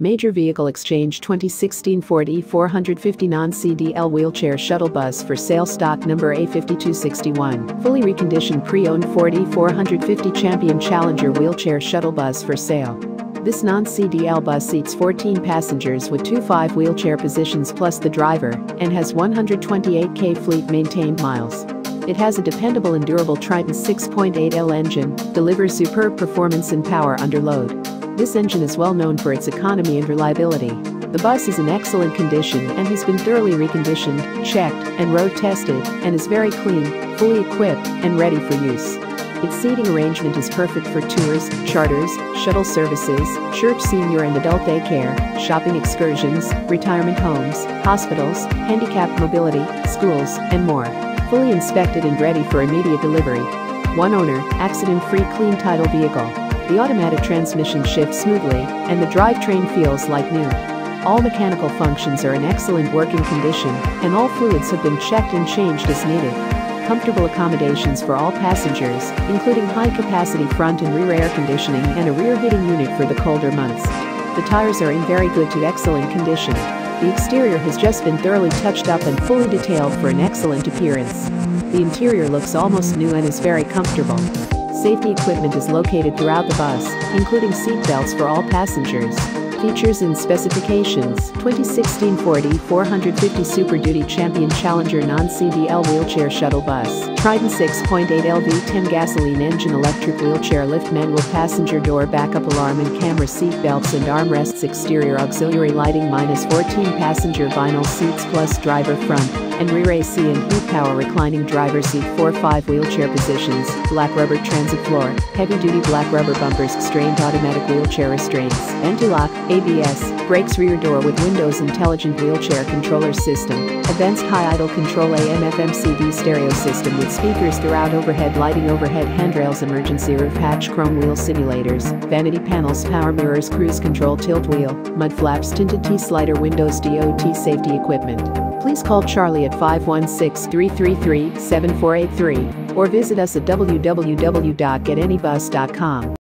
Major Vehicle Exchange 2016 Ford E450 non-CDL wheelchair shuttle bus for sale stock number A5261. Fully reconditioned pre-owned Ford E450 Champion Challenger wheelchair shuttle bus for sale. This non-CDL bus seats 14 passengers with two 5 wheelchair positions plus the driver and has 128k fleet maintained miles. It has a dependable and durable Triton 6.8L engine, delivers superb performance and power under load. This engine is well known for its economy and reliability. The bus is in excellent condition and has been thoroughly reconditioned, checked, and road tested, and is very clean, fully equipped, and ready for use. Its seating arrangement is perfect for tours, charters, shuttle services, church senior and adult daycare, shopping excursions, retirement homes, hospitals, handicapped mobility, schools, and more. Fully inspected and ready for immediate delivery. One owner, accident-free clean title vehicle the automatic transmission shifts smoothly, and the drivetrain feels like new. All mechanical functions are in excellent working condition, and all fluids have been checked and changed as needed. Comfortable accommodations for all passengers, including high-capacity front and rear air conditioning and a rear heating unit for the colder months. The tires are in very good to excellent condition. The exterior has just been thoroughly touched up and fully detailed for an excellent appearance. The interior looks almost new and is very comfortable. Safety equipment is located throughout the bus, including seat belts for all passengers. Features and specifications. 2016 Ford E450 Super Duty Champion Challenger non-CDL wheelchair shuttle bus. Triton 6.8 LV10 gasoline engine electric wheelchair lift manual passenger door backup alarm and camera seat belts and armrests exterior auxiliary lighting minus 14 passenger vinyl seats plus driver front and rear AC and heat power reclining driver seat 4-5 wheelchair positions, black rubber transit floor, heavy-duty black rubber bumpers strained automatic wheelchair restraints, anti-lock, ABS, brakes rear door with Windows intelligent wheelchair controller system, advanced high idle control AM FM CD stereo system with speakers throughout overhead lighting overhead handrails emergency roof hatch chrome wheel simulators, vanity panels power mirrors cruise control tilt wheel, mud flaps tinted T-slider windows DOT safety equipment. Please call Charlie at 516-333-7483 or visit us at www.getanybus.com.